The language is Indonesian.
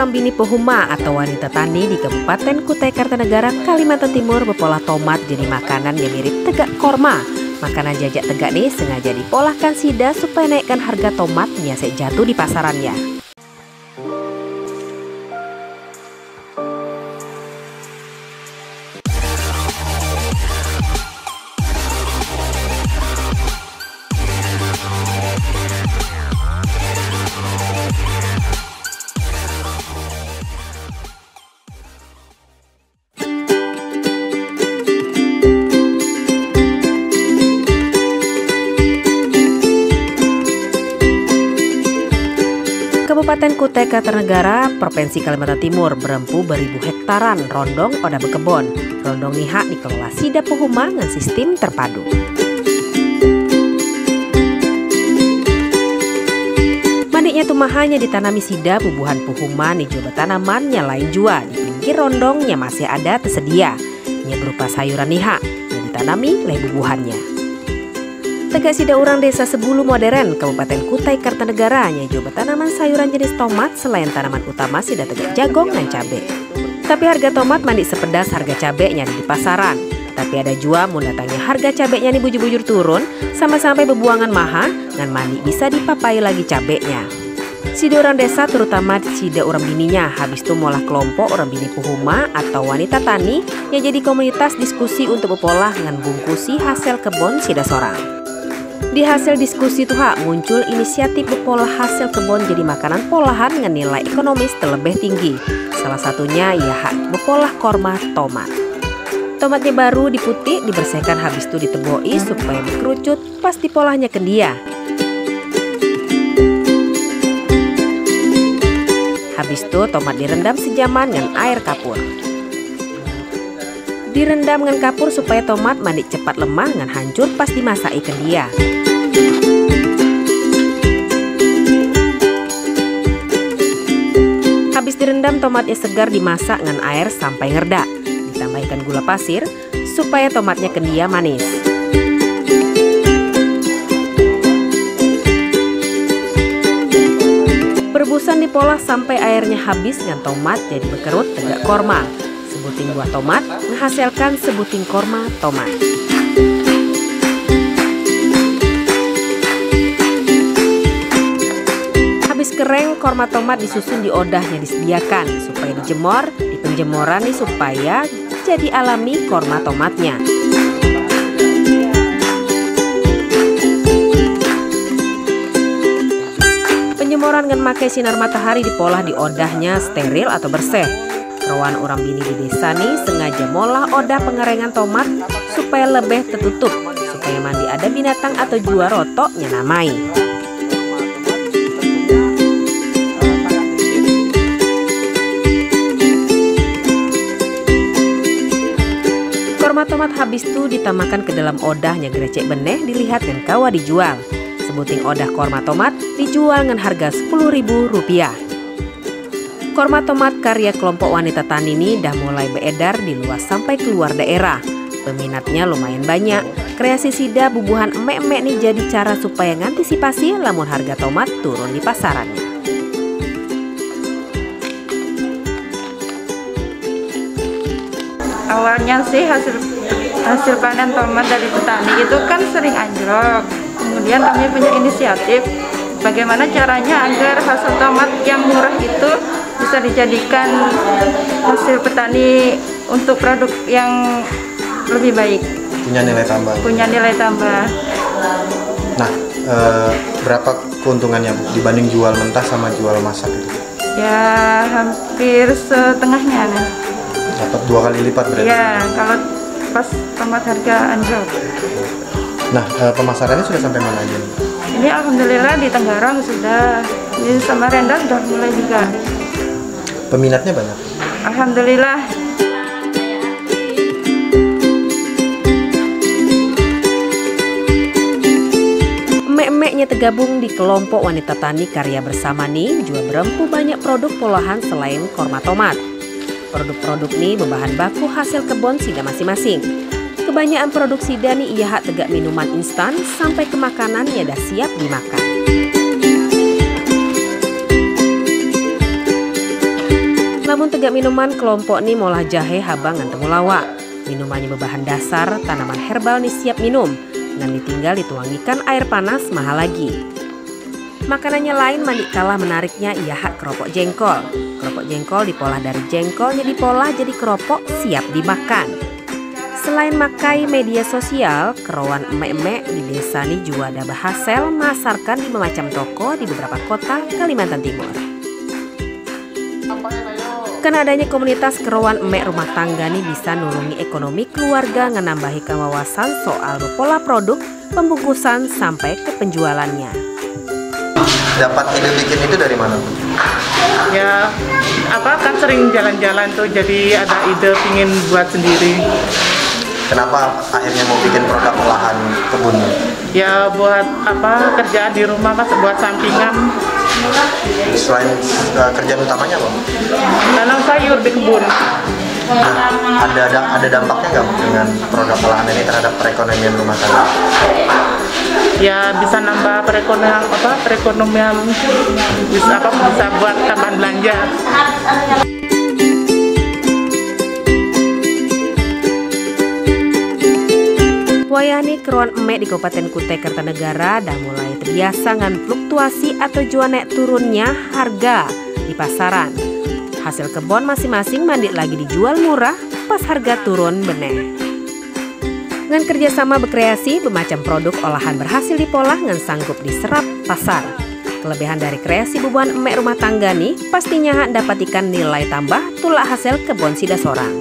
orang bini Pohuma atau wanita tani di Kabupaten Kutai Kartanegara, Kalimantan Timur bepolah tomat jadi makanan yang mirip tegak korma. Makanan jajak tegak nih sengaja dipolahkan Sida supaya naikkan harga tomatnya jatuh di pasarannya. Kabupaten Kutai Kartanegara, Provinsi Kalimantan Timur berempu beribu hektaran rondong oda bekebon. Rondong nihak dikelola Sida Pohuma dengan sistem terpadu. Mandiknya tumahanya ditanami Sida bubuhan Pohuma di juga tanamannya lain jua. Di pinggir rondongnya masih ada tersedia. Ini berupa sayuran nihak yang ditanami oleh bubuhannya. Tegak sida orang desa Sebulu Modern, Kabupaten Kutai Kartanegara, nyoba tanaman sayuran jenis tomat selain tanaman utama sida tegak jagong dan cabai. Tapi harga tomat mandi sepedas harga cabenya di pasaran. Tapi ada jua mendatangnya harga cabenya nih bujur-bujur turun sama sampai bebuangan maha dan mandi bisa dipapai lagi cabenya. Sida orang desa terutama sida orang bininya habis itu molah kelompok orang bini puhuma atau wanita tani yang jadi komunitas diskusi untuk bepolah dengan bungkusi hasil kebun sida sorang. Di hasil diskusi itu hak muncul inisiatif bepola hasil kebun jadi makanan polahan dengan nilai ekonomis terlebih tinggi. Salah satunya ya hak bepolah korma tomat. Tomatnya baru diputik, dibersihkan habis itu diteboi supaya dikerucut pas dipolahnya ke dia. Habis itu tomat direndam sejaman dengan air kapur. Direndam dengan kapur supaya tomat mandi cepat lemah dengan hancur pas dimasak ikan dia. Habis direndam tomatnya segar dimasak dengan air sampai ngerda. Ditambahkan gula pasir supaya tomatnya kendia manis. Perebusan dipolah sampai airnya habis dengan tomat jadi berkerut tegak korma. Sebuting buah tomat menghasilkan sebuting korma tomat. kering, korma tomat disusun di odahnya disediakan supaya dijemur di penjemuran nih supaya jadi alami korma tomatnya. Penjemuran dengan pakai sinar matahari dipolah di odahnya steril atau bersih. Rawan orang bini di desa nih sengaja molah odah pengerengan tomat supaya lebih tertutup supaya mandi ada binatang atau juara rotoknya namai. tomat habis itu ditambahkan ke dalam odahnya gerecek beneh dilihat dan kawa dijual. Sebuting odah korma tomat dijual dengan harga Rp10.000. Korma tomat karya kelompok wanita tani ini dah mulai beredar di luas sampai keluar daerah. Peminatnya lumayan banyak. Kreasi Sida bubuhan emek-emek nih jadi cara supaya ngantisipasi lamun harga tomat turun di pasarannya. Awalnya sih hasil hasil panen tomat dari petani itu kan sering anjlok. Kemudian kami punya inisiatif bagaimana caranya agar hasil tomat yang murah itu bisa dijadikan hasil petani untuk produk yang lebih baik. Punya nilai tambah. Punya nilai tambah. Nah, e, berapa keuntungannya Bu dibanding jual mentah sama jual masak itu? Ya hampir setengahnya. Dapat dua kali lipat berarti? Ya, kalau pas tomat harga anjlok. Nah, e, pemasarannya sudah sampai mana aja Ini alhamdulillah di Tenggarong sudah, di Samarinda sudah mulai juga. Peminatnya banyak? Alhamdulillah. Emek-emeknya tergabung di kelompok wanita tani karya bersama nih juga berempu banyak produk polahan selain korma tomat. Produk-produk ini berbahan baku hasil kebun sida masing-masing. Kebanyakan produk sida nih ia hak tegak minuman instan sampai ke makanannya dah siap dimakan. Namun tegak minuman kelompok ni molah jahe habangan temulawak. Minumannya berbahan dasar tanaman herbal ni siap minum dan ditinggal dituangikan air panas mahal lagi. Makanannya lain mandi kalah menariknya ia hak keropok jengkol. Keropok jengkol dipolah dari jengkol jadi pola jadi keropok siap dimakan. Selain makai media sosial, kerowan emek-emek di desa ini juga ada berhasil masarkan di macam toko di beberapa kota Kalimantan Timur. Karena adanya komunitas kerowan emek rumah tangga ini bisa nulungi ekonomi keluarga menambahkan wawasan soal pola produk, pembungkusan sampai ke penjualannya. Dapat ide bikin itu dari mana? Ya, apa kan sering jalan-jalan tuh jadi ada ide pingin buat sendiri. Kenapa akhirnya mau bikin produk olahan kebun? Ya buat apa kerjaan di rumah kan buat sampingan. Selain uh, kerjaan utamanya apa? Tanam sayur di kebun. Nah, ada, ada ada dampaknya nggak dengan produk olahan ini terhadap perekonomian rumah tangga? Ya bisa nambah perekonomian apa perekonomian bisa apa bisa buat tambahan belanja. Wayani keruan emek di Kabupaten Kutai Kartanegara dah mulai terbiasa dengan fluktuasi atau naik turunnya harga di pasaran. Hasil kebun masing-masing mandi lagi dijual murah pas harga turun benih. Dengan kerjasama berkreasi, bermacam produk olahan berhasil dipolah dengan sanggup diserap pasar. Kelebihan dari kreasi bubuhan emek rumah tangga nih pastinya dapat ikan nilai tambah tulak hasil kebun sida sorang.